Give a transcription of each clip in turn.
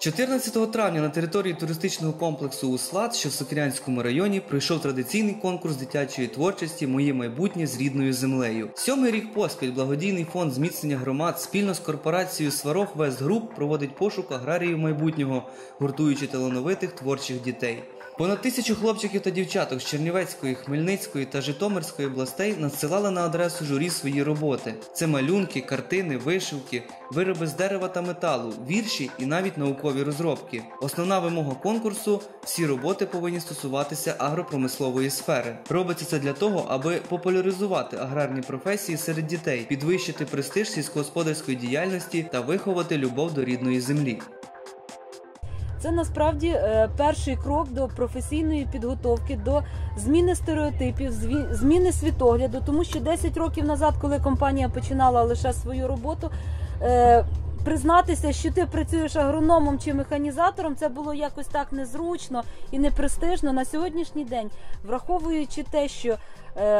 14 травня на території туристичного комплексу Услад, що в Сокирянському районі, пройшов традиційний конкурс дитячої творчості Моє майбутнє з рідною землею. Сьомий рік поспіль благодійний фонд зміцнення громад спільно з корпорацією Сварог Вест Груп проводить пошук аграріїв майбутнього, гуртуючи талановитих творчих дітей. Понад тисячу хлопчиків та дівчаток з Чернівецької, Хмельницької та Житомирської областей надсилали на адресу журі свої роботи. Це малюнки, картини, вишивки, вироби з дерева та металу, вірші і навіть наукові розробки. Основна вимога конкурсу всі роботи повинні стосуватися агропромислової сфери. Робиться це для того, аби популяризувати аграрні професії серед дітей, підвищити престиж сільськогосподарської діяльності та виховати любов до рідної землі. Це насправді е, перший крок до професійної підготовки, до зміни стереотипів, зміни світогляду. Тому що 10 років назад, коли компанія починала лише свою роботу, е, признатися, що ти працюєш агрономом чи механізатором, це було якось так незручно і непрестижно. На сьогоднішній день, враховуючи те, що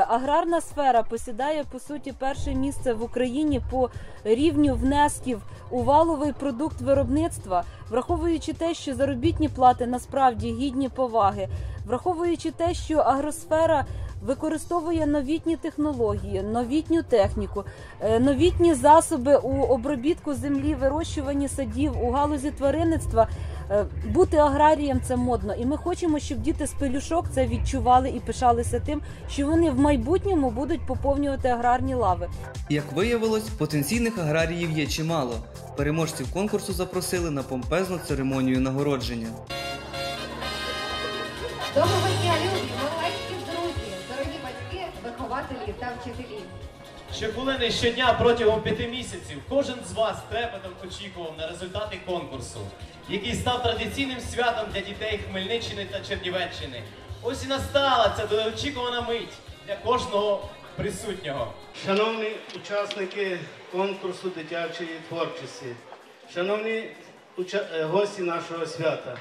аграрна сфера посідає по суті перше місце в Україні по рівню внесків у валовий продукт виробництва, враховуючи те, що заробітні плати насправді гідні поваги, враховуючи те, що агросфера використовує новітні технології, новітню техніку, е, новітні засоби у обробітку землі, вирощуванні садів у галузі тваринництва. Е, Бути аграрієм це модно, і ми хочемо, щоб діти з пелюшок це відчували і пишалися тим, що вони в майбутньому будуть поповнювати аграрні лави. Як виявилось, потенційних аграріїв є чимало. Переможців конкурсу запросили на помпезну церемонію нагородження. Доброго дня, любі, маленькі друзі, дорогі батьки, вихователі та вчителі. Щохвилини щодня протягом п'яти місяців кожен з вас трепетом очікував на результати конкурсу, який став традиційним святом для дітей Хмельниччини та Чернівеччини. Ось і настала ця довгоочікувана мить для кожного присутнього. Шановні учасники конкурсу дитячої творчості, шановні е, гості нашого свята,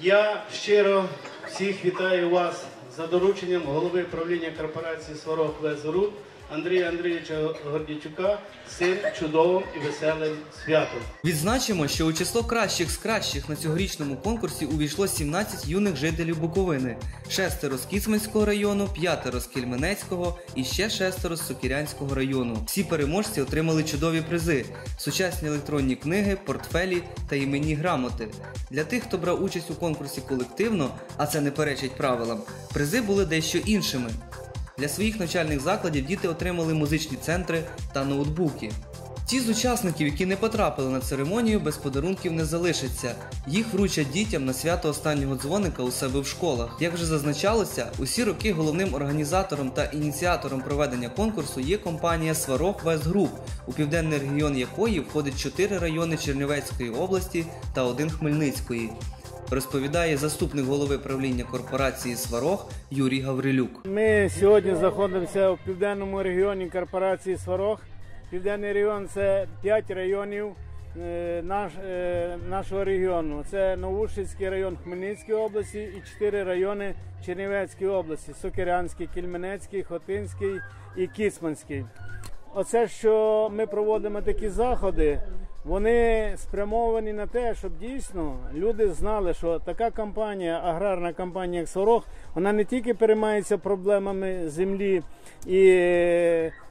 я щиро всіх вітаю вас за дорученням голови правління корпорації Сварог Везору Андрія Андрійовича Гордічука з цим чудовим і веселим святом. Відзначимо, що у число кращих з кращих на цьогорічному конкурсі увійшло 17 юних жителів Буковини, шестеро з Кіцманського району, п'ятеро з Кельменецького і ще шестеро з Сокірянського району. Всі переможці отримали чудові призи: сучасні електронні книги, портфелі та іменні грамоти. Для тих, хто брав участь у конкурсі колективно, а це не перечить правилам, призи були дещо іншими. Для своїх навчальних закладів діти отримали музичні центри та ноутбуки. Ті з учасників, які не потрапили на церемонію, без подарунків не залишаться. Їх вручать дітям на свято останнього дзвоника у себе в школах. Як вже зазначалося, усі роки головним організатором та ініціатором проведення конкурсу є компанія Сварог Вест Груп, у південний регіон якої входить чотири райони Чернівецької області та один Хмельницької. Розповідає заступник голови правління корпорації Сварог Юрій Гаврилюк. Ми сьогодні знаходимося в південному регіоні корпорації Сварог. Південний регіон це 5 районів е, наш, е, нашого регіону. Це Новушицький район Хмельницької області і 4 райони Чернівецької області: Сокирянський, Кільменецький, Хотинський і Кіцманський. Оце, що ми проводимо такі заходи, вони спрямовані на те, щоб дійсно люди знали, що така компанія, аграрна компанія як Сорог, вона не тільки переймається проблемами землі і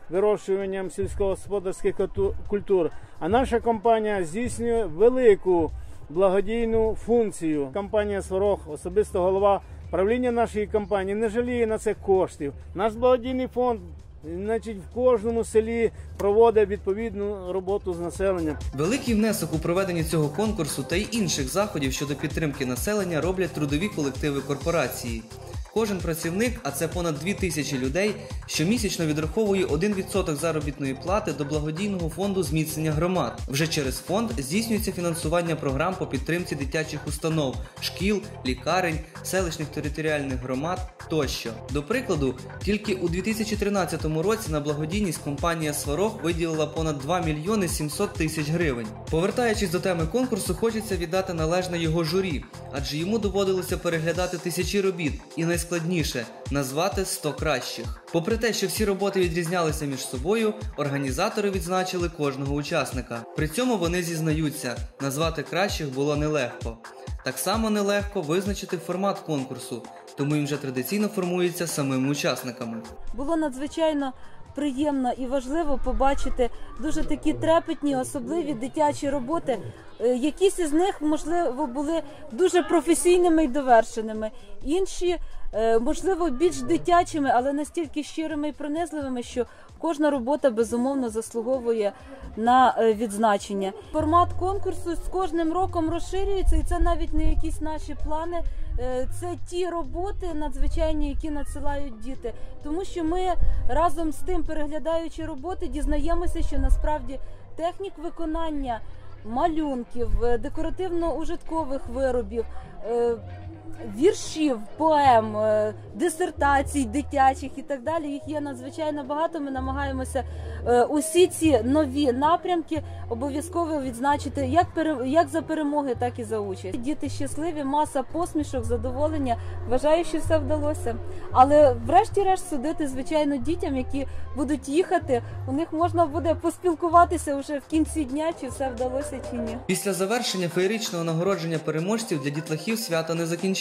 вирощуванням сільськогосподарських культур, а наша компанія здійснює велику благодійну функцію. Компанія Сварог, особисто голова правління нашої компанії, не жаліє на це коштів. Наш благодійний фонд. Значить, в кожному селі проводить відповідну роботу з населенням. Великий внесок у проведенні цього конкурсу та й інших заходів щодо підтримки населення роблять трудові колективи корпорації. Кожен працівник, а це понад 2 тисячі людей, щомісячно відраховує 1% заробітної плати до благодійного фонду зміцнення громад. Вже через фонд здійснюється фінансування програм по підтримці дитячих установ, шкіл, лікарень, селищних територіальних громад тощо. До прикладу, тільки у 2013 році на благодійність компанія Сварог виділила понад 2 мільйони 700 тисяч гривень. Повертаючись до теми конкурсу, хочеться віддати належне його журі, адже йому доводилося переглядати тисячі робіт, і найскладніше назвати 100 кращих. Попри те, що всі роботи відрізнялися між собою, організатори відзначили кожного учасника. При цьому вони зізнаються, назвати кращих було нелегко. Так само нелегко визначити формат конкурсу, тому він вже традиційно формується самими учасниками. Було надзвичайно приємно і важливо побачити дуже такі трепетні, особливі дитячі роботи. Е, Якісь із них, можливо, були дуже професійними і довершеними. Інші, можливо, більш дитячими, але настільки щирими і пронизливими, що кожна робота безумовно заслуговує на е, відзначення. Формат конкурсу з кожним роком розширюється, і це навіть не якісь наші плани. Е, Це ті роботи надзвичайні, які надсилають діти. Тому що ми разом з тим, переглядаючи роботи, дізнаємося, що насправді технік виконання малюнків, е, декоративно-ужиткових виробів. Віршів, поем, е, дисертацій дитячих і так далі. Їх є надзвичайно багато. Ми намагаємося е, усі ці нові напрямки обов'язково відзначити як як за перемоги, так і за участь. Діти щасливі, маса посмішок, задоволення. Вважаю, що все вдалося. Але врешті-решт судити, звичайно, дітям, які будуть їхати, у них можна буде поспілкуватися вже в кінці дня, чи все вдалося, чи ні. Після завершення феєричного нагородження переможців для дітлахів свято не закінчилося.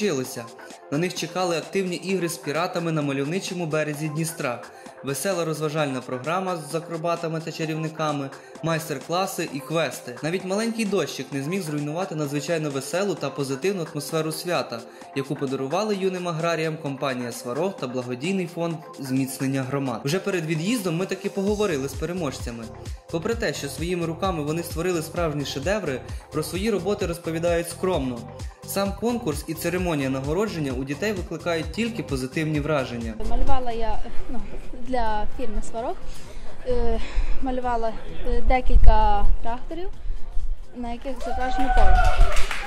На них чекали активні ігри з піратами на мальовничому березі Дністра, весела розважальна програма з акробатами та чарівниками, майстер-класи і квести. Навіть маленький дощик не зміг зруйнувати надзвичайно веселу та позитивну атмосферу свята, яку подарували юним аграріям компанія Сварог та благодійний фонд зміцнення громад. Вже перед від'їздом ми таки поговорили з переможцями. Попри те, що своїми руками вони створили справжні шедеври, про свої роботи розповідають скромно. Сам конкурс і церемонія нагородження у дітей викликають тільки позитивні враження. Малювала я ну, для фірми Сварог. Е, малювала е, декілька тракторів, на яких зображено поле.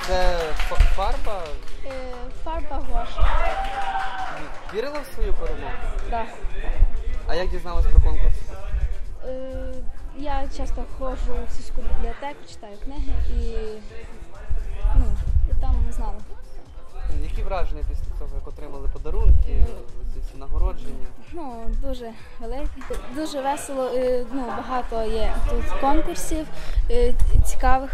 Це фарба. Е, фарба гуаш. Вірила в свою перемогу? Да. А як дізналась про конкурс? Я часто ходжу в сільську бібліотеку, читаю книги і, і не знала. Які враження після того, як отримали подарунки, ці всі нагородження? Ну, дуже велике. Дуже весело, е, ну, багато є тут конкурсів е, цікавих.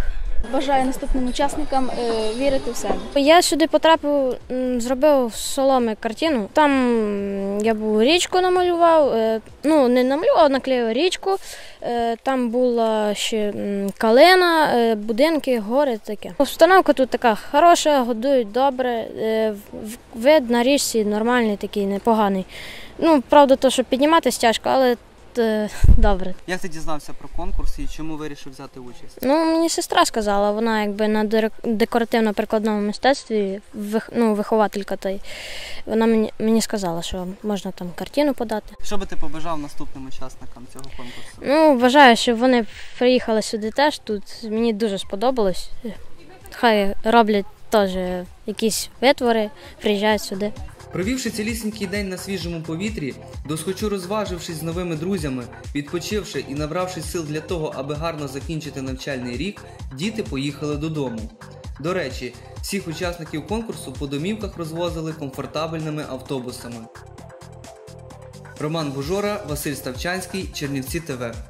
Бажаю наступним учасникам е, вірити в себе. Я сюди потрапив, зробив соломи картину. Там я був річку намалював. е, Ну, не намалював, наклеїв річку. Е, Там була ще калина, будинки, гори таке. Установка тут така хороша, годують добре. Вид на річці нормальний, такий непоганий. Ну, правда, то, що підніматися тяжко, але добре. Як ти дізнався про конкурс і чому вирішив взяти участь? Ну, мені сестра сказала, вона якби на декоративно-прикладному мистецтві вих- ну, вихователька. Та й вона мені, мені сказала, що можна там картину подати. Що би ти побажав наступним учасникам цього конкурсу? Ну, вважаю, щоб вони приїхали сюди теж. Тут мені дуже сподобалось. Хай роблять теж якісь витвори, приїжджають сюди. Провівши цілісінький день на свіжому повітрі, досхочу розважившись з новими друзями, відпочивши і набравшись сил для того, аби гарно закінчити навчальний рік, діти поїхали додому. До речі, всіх учасників конкурсу по домівках розвозили комфортабельними автобусами. Роман Бужора, Василь Ставчанський, Чернівці ТВ.